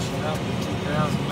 fishing up in 2000.